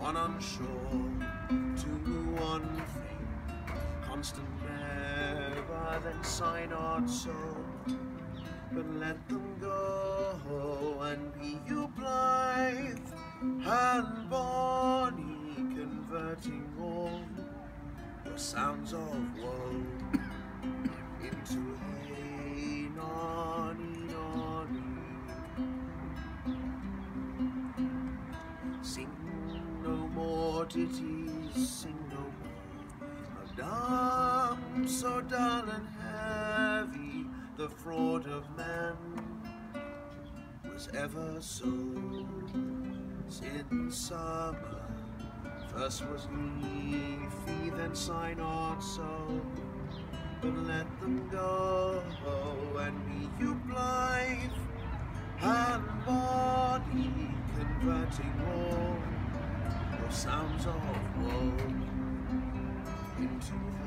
one unsure to one thing, constant never, then sign not so. But let them go and be you blithe and bonny, converting all. The sounds of woe more ditties, sing no more of dumb, so dull and heavy. The fraud of man was ever so. Since summer first was leafy, then sign not so. But let them go and be you blithe and body converting all sounds of woe into